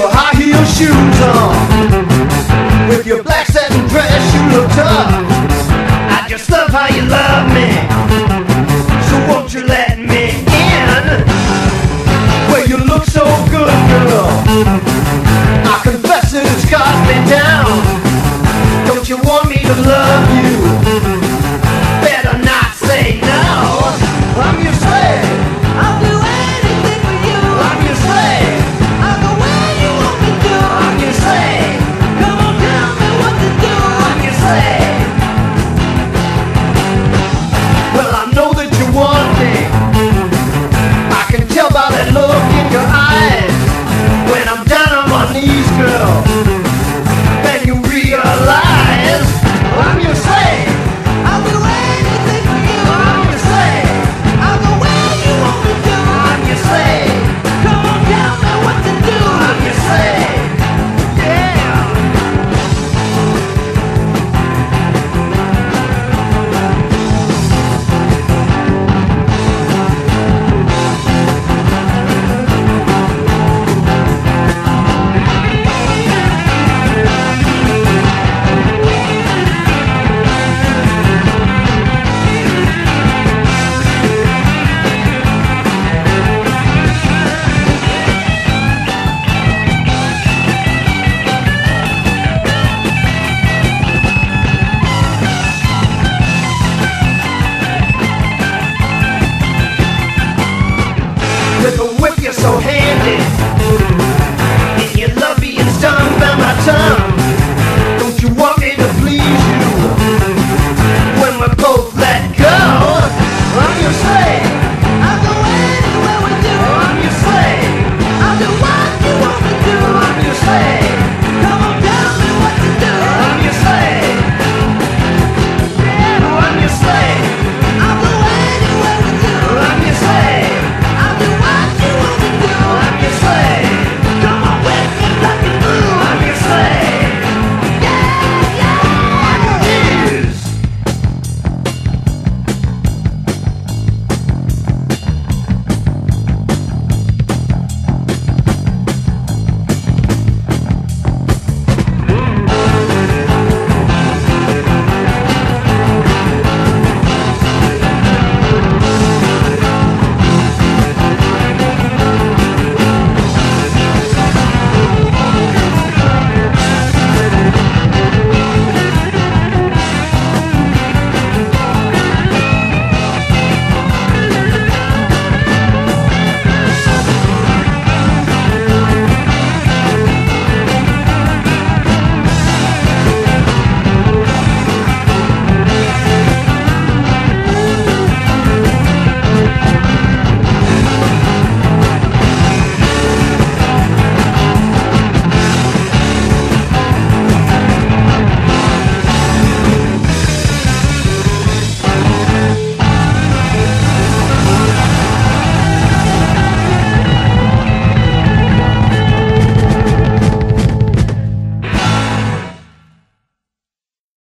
your high heel shoes on. With your black satin dress, you look tough. I just love how you love me. So won't you let me in? Well, you look so good, girl. I confess it has got me down. Don't you want me to love you?